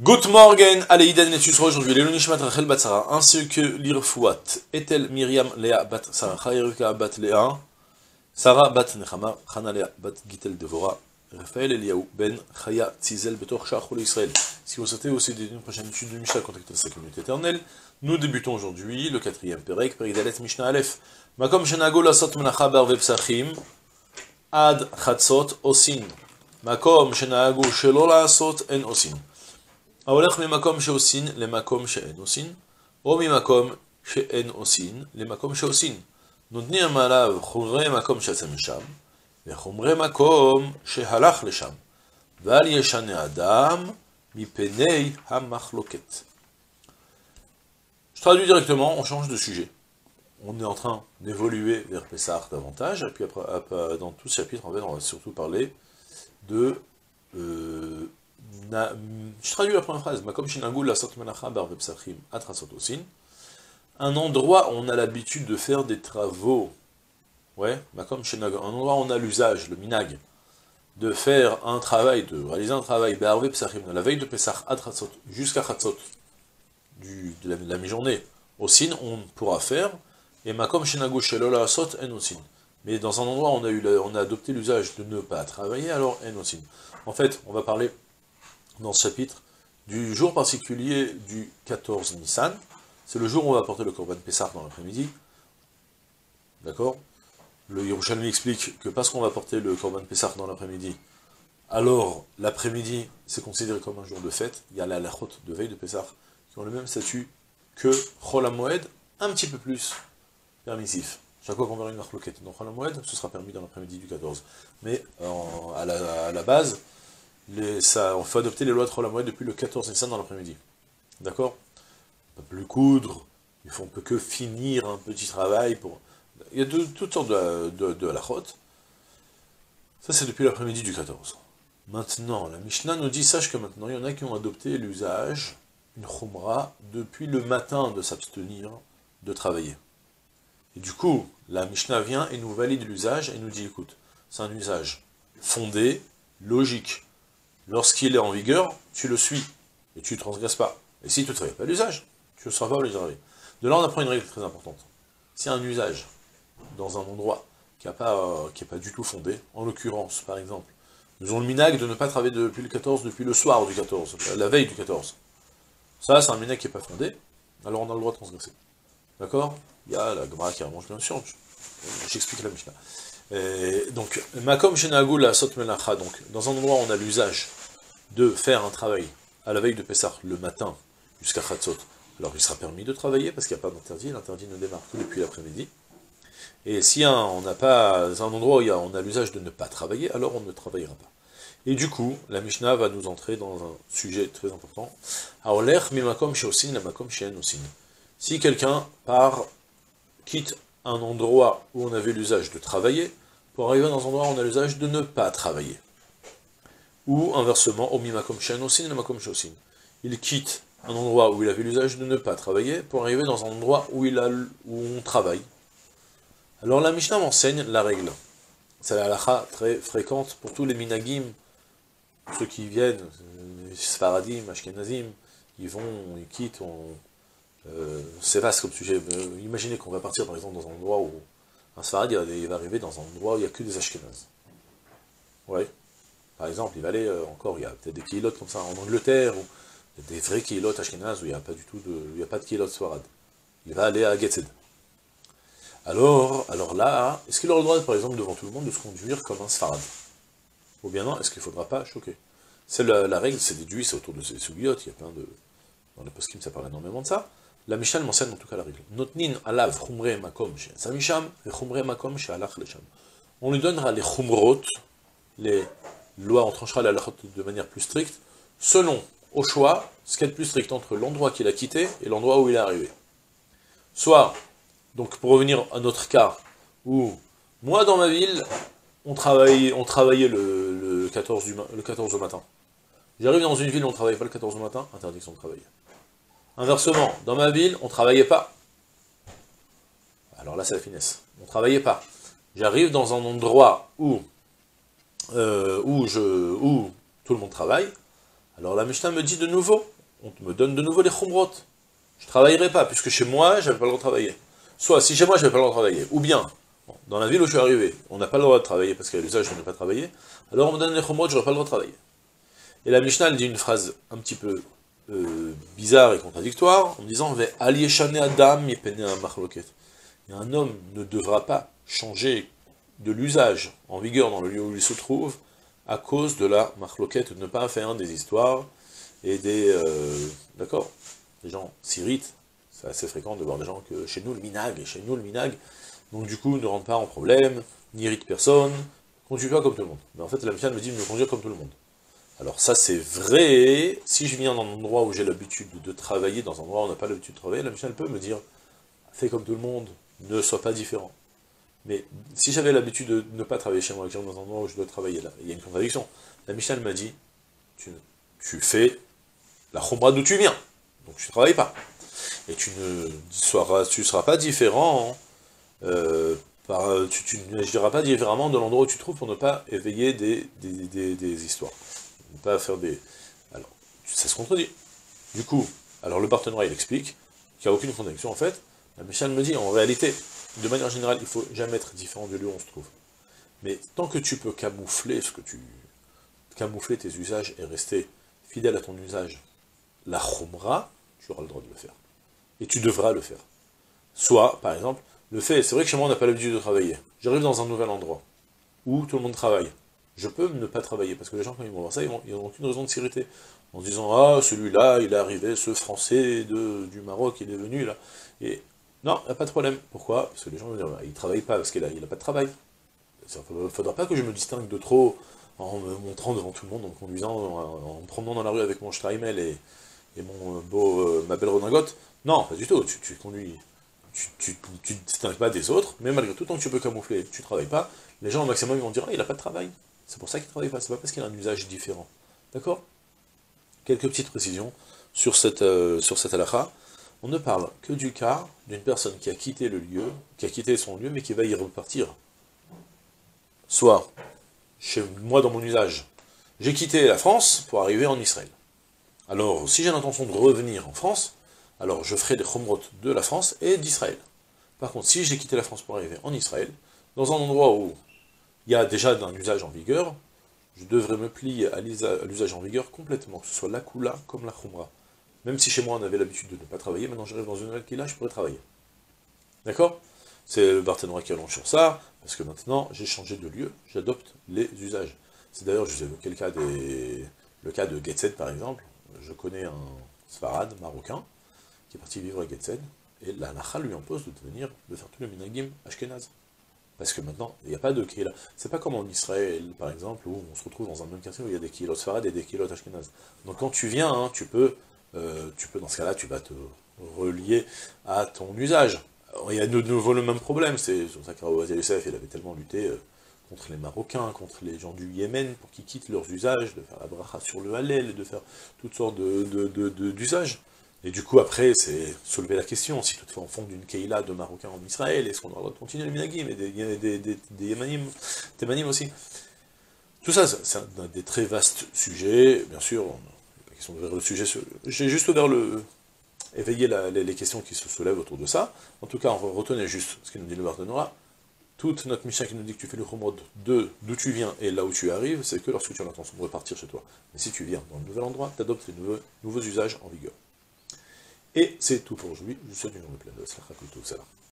Good morning, et Tusra aujourd'hui, les Nishmat Rachel Batsara, ainsi que l'Irfouat, Etel Miriam Lea Bat Sarah, Chayerika Bat Lea, Sarah Bat Nechama, Chana Lea Bat Gitel Devora, Raphaël Eliaou Ben Chaya Tzizel Betor Shachol Israël. Si vous souhaitez aussi une prochaine étude de Mishnah contactez la communauté éternelle, nous débutons aujourd'hui le quatrième Perek, Peridalet Mishnah Aleph, Makom Shenago Lasot Menacha Bar Vepsachim, Ad Chatzot Osin, Makom Shenago Shelo Lasot En Osin. ההולך ממקום שעושין למקום שאין עושין, או ממקום שאין עושין למקום שעושין. נותנים עליו חומרי מקום שיצא משם, וחומרי מקום שהלך לשם, ואל ישנה אדם מפני המחלוקת. Je traduis directement, on change de sujet. On est en train d'évoluer vers Pessah davantage, et puis après, dans tout ce chapitre, en fait, on va surtout parler de euh, je traduis la première phrase, un endroit où on a l'habitude de faire des travaux, ouais, un endroit où on a l'usage, le minag, de faire un travail, de réaliser un travail, la veille de Pesach, jusqu'à Chatzot, de la, mi-journée, au sin, on pourra faire, et makom shenagu shelola asot en osin. Mais dans un endroit où on a, eu, on a adopté l'usage de ne pas travailler, alors en osin. En fait, on va parler dans ce chapitre du jour particulier du 14 Nissan. C'est le jour où on va porter le Korban Pessah dans l'après-midi. D'accord? Le Yerushalmi explique que parce qu'on va porter le Korban Pessah dans l'après-midi, alors l'après-midi, c'est considéré comme un jour de fête. Il y a la lachot de veille de Pessah qui ont le même statut que Chol Moed, un petit peu plus permissif. Chaque fois qu'on verra une marloquette dans Chol Moed, ce sera permis dans l'après-midi du 14. Mais à, la, base, on fait adopter les lois de Cholamoued depuis le 14 Nissan dans l'après-midi. D'accord? On ne peut plus coudre, il ne peut que finir un petit travail pour... Il y a de, toutes sortes de, de, de Ça, c'est depuis l'après-midi du 14. Maintenant, la Mishnah nous dit, sache que maintenant, il y en a qui ont adopté l'usage, une chumra, depuis le matin de s'abstenir de travailler. Et du coup, la Mishnah vient et nous valide l'usage et nous dit, écoute, c'est un usage fondé, logique, lorsqu'il est en vigueur, tu le suis, et tu ne transgresses pas. Et si tu ne travailles pas l'usage, tu ne seras pas obligé de là, on apprend une règle très importante. Si un usage, dans un endroit qui n'est pas, euh, pas du tout fondé, en l'occurrence, par exemple, nous avons le minag de ne pas travailler depuis le 14, depuis le soir du 14, la veille du 14. Ça, c'est un minag qui n'est pas fondé, alors on a le droit de transgresser. D'accord? Il y a la Gemara qui arrange bien sûr, j'explique la Mishnah. Donc, Makom Shenagul Melacha, donc, dans un endroit où on a l'usage de faire un travail à la veille de Pessah le matin jusqu'à Khatzot, alors il sera permis de travailler parce qu'il n'y a pas d'interdit, l'interdit ne démarre que depuis l'après-midi. Et si on n'a pas un endroit où on a l'usage de ne pas travailler, alors on ne travaillera pas. Et du coup, la Mishnah va nous entrer dans un sujet très important. Si quelqu'un part, quitte un endroit où on avait l'usage de travailler, pour arriver dans un endroit où on a l'usage de ne pas travailler ou inversement, Il quitte un endroit où il avait l'usage de ne pas travailler pour arriver dans un endroit où, il a, où on travaille. Alors la Mishnah m'enseigne la règle. C'est la très fréquente pour tous les minagim, ceux qui viennent, les Sfaradim, Ashkenazim, ils vont, ils quittent, euh, c'est vaste comme sujet. Euh, imaginez qu'on va partir par exemple dans un endroit où un Sfarad il va arriver dans un endroit où il n'y a que des Ashkenazes. Ouais. Par exemple, il va aller euh, encore, il y a peut-être des kilotes comme ça en Angleterre, ou des vrais kilotes Ashkenaz où il n'y a pas du tout de, il n'y a pas de kilotes Swarad. Il va aller à Getzed. Alors, alors là, est-ce qu'il aura le droit, par exemple, devant tout le monde, de se conduire comme un Sfarad? Ou bien non, est-ce qu'il ne faudra pas choquer? C'est la, règle, c'est déduit, c'est autour de ces soubiotes, il y a plein de... Dans les poskim, ça parle énormément de ça. La Mishnah m'enseigne en tout cas la règle. Notnin alav chumre makom samisham et chumre makom alach lesham. On lui donnera les chumrot, les loi, on tranchera la loi de manière plus stricte, selon, au choix, ce qui est le plus strict entre l'endroit qu'il a quitté et l'endroit où il est arrivé. Soit, donc pour revenir à notre cas, où moi dans ma ville, on travaillait, on travaillait le, 14 du, le 14 au matin. J'arrive dans une ville où on ne travaillait pas le 14 au matin, interdiction de travailler. Inversement, dans ma ville, on ne travaillait pas. Alors là, c'est la finesse. On ne travaillait pas. J'arrive dans un endroit où euh, où, je, tout le monde travaille, Alors la Mishnah me dit de nouveau, on me donne de nouveau les chumrot. Je ne travaillerai pas, puisque chez moi, j'avais pas le droit de travailler. Soit, si chez moi, j'avais pas le droit de travailler, ou bien, dans la ville où je suis arrivé, on n'a pas le droit de travailler, parce a l'usage de ne pas travailler, alors on me donne les chumrot, je n'aurai pas le droit de travailler. Et la Mishnah, elle dit une phrase un petit peu euh, bizarre et contradictoire, en disant « Adam Et un homme ne devra pas changer de l'usage en vigueur dans le lieu où il se trouve, à cause de la marloquette, de ne pas faire des histoires et des... Euh, d'accord Les gens s'irritent, c'est assez fréquent de voir des gens que chez nous le minag, et chez nous le minag, donc du coup ne rentre pas en problème, n'irrite personne, conduit pas comme tout le monde. Mais en fait la Mishnah me dit de conduire comme tout le monde. Alors ça c'est vrai, si je viens dans un endroit où j'ai l'habitude de travailler, dans un endroit où on n'a pas l'habitude de travailler, la Mishnah peut me dire, fais comme tout le monde, ne sois pas différent. Mais si j'avais l'habitude de ne pas travailler chez moi, dans un endroit où je dois travailler là, il y a une contradiction. La Michel m'a dit, tu, fais la chomra d'où tu viens, donc tu ne travailles pas. Et tu ne tu seras pas différent, euh, par, tu, ne diras pas différemment de l'endroit où tu te trouves pour ne pas éveiller des, histoires. Ne pas faire des... Alors, ça se contredit. Du coup, alors le partenaire il explique qu'il n'y a aucune contradiction en fait. La Michel me dit, en réalité, de manière générale, il faut jamais être différent du lieu où on se trouve. Mais tant que tu peux camoufler ce que tu... camoufler tes usages et rester fidèle à ton usage, la chumra, tu auras le droit de le faire. Et tu devras le faire. Soit, par exemple, le fait, c'est vrai que chez moi on n'a pas l'habitude de travailler. J'arrive dans un nouvel endroit, où tout le monde travaille. Je peux ne pas travailler, parce que les gens quand ils vont voir ça, ils n'ont aucune raison de s'irriter. En disant, ah, celui-là, il est arrivé, ce Français de, du Maroc, il est venu là. Et non, il n'y a pas de problème. Pourquoi? Parce que les gens vont dire, bah, il ne travaille pas parce qu'il n'a pas de travail. Il ne faudra pas que je me distingue de trop en me montrant devant tout le monde, en conduisant, en, me promenant dans la rue avec mon Streimel et, mon beau, euh, ma belle redingote. Non, pas du tout. Tu, conduis, tu ne te distingues pas des autres, mais malgré tout, tant que tu peux camoufler, tu ne travailles pas, les gens au maximum ils vont dire, ah, il n'a pas de travail. C'est pour ça qu'il ne travaille pas, c'est pas parce qu'il a un usage différent. D'accord? Quelques petites précisions sur cette, euh, halakha on ne parle que du cas d'une personne qui a quitté le lieu, qui a quitté son lieu, mais qui va y repartir. Soit, chez moi dans mon usage, j'ai quitté la France pour arriver en Israël. Alors, si j'ai l'intention de revenir en France, alors je ferai des chomrot de la France et d'Israël. Par contre, si j'ai quitté la France pour arriver en Israël, dans un endroit où il y a déjà un usage en vigueur, je devrais me plier à l'usage en vigueur complètement, que ce soit la kula comme la chumra. Même si chez moi on avait l'habitude de ne pas travailler, maintenant j'arrive dans une là, je pourrais travailler. D'accord? C'est le partenariat qui allonge sur ça, parce que maintenant j'ai changé de lieu, j'adopte les usages. C'est d'ailleurs, je vous évoqué le cas, des, le cas de Getzed par exemple. Je connais un Sfarad marocain qui est parti vivre à Getzed, et la Nacha lui impose de devenir, de faire tout le minagim ashkenaz. Parce que maintenant, il n'y a pas de Ce C'est pas comme en Israël, par exemple, où on se retrouve dans un même quartier où il y a des kilos Sfarad et des kilos ashkenaz. Donc quand tu viens, hein, tu peux euh, tu peux, dans ce cas-là, tu vas te relier à ton usage. il y a de nouveau le même problème, c'est pour ça qu'Arawaz Youssef, il avait tellement lutté euh, contre les Marocains, contre les gens du Yémen, pour qu'ils quittent leurs usages, de faire la bracha sur le halal, de faire toutes sortes d'usages. Et du coup, après, c'est soulever la question, si toutefois on fonde une Keila de Marocains en Israël, est-ce qu'on aura le droit de continuer le Minagim, et des, des, des, des Yémanim, aussi? Tout ça, c'est des très vastes sujets, bien sûr, sont le sujet. J'ai juste ouvert le, éveiller les, questions qui se soulèvent autour de ça. En tout cas, on retenait juste ce qu'il nous dit le Barthénora. Toute notre mission qui nous dit que tu fais le chomod de d'où tu viens et là où tu arrives, c'est que lorsque tu as l'intention de repartir chez toi. Mais si tu viens dans le nouvel endroit, tu adoptes les nouveaux usages en vigueur. Et c'est tout pour aujourd'hui. Je vous souhaite une journée pleine de